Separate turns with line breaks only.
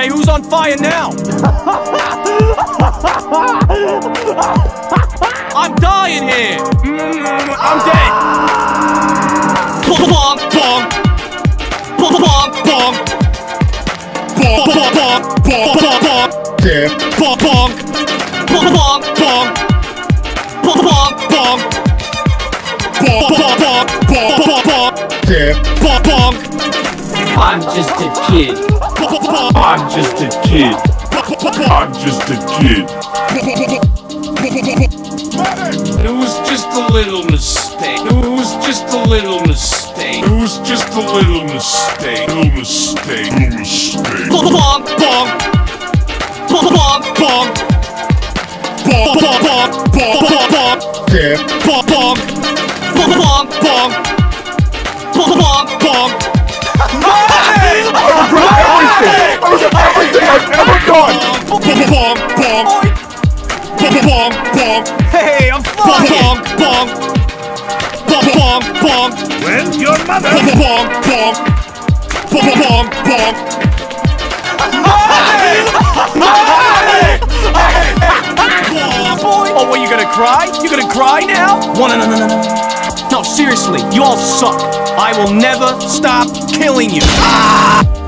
Hey, who's on fire now? I'm dying here. Mm, I'm dead. Bonk, bonk. Bonk, bonk, bonk. Bonk, bonk, bonk, bonk, bonk, bonk.
Yeah.
Bonk, bonk. Bonk, bonk, bonk. Bonk, bonk, bonk. Bonk, bonk, bonk, bonk, bonk, bonk.
Yeah.
Bonk, bonk.
I'm just a kid. I'm just a kid. I'm just a kid. It was just a little mistake. It was just a little mistake. It was just a little mistake. Little mistake. Little mistake.
bonk, bonk, bonk. Bonk, bonk, bonk. Bonk. Bonk, bonk. Bonk, bonk, bonk. Bonk,
Hey, I'm
Bonk,
flying!
bonk, bonk. Bonk, bonk, bonk.
Where's your mother?
Bonk, bonk, bonk. Bonk, bonk, bonk.
Oh, what, you gonna cry? You gonna cry now?
No, no, no, no, no, no. No, seriously, you all suck. I will never stop killing you. Ah!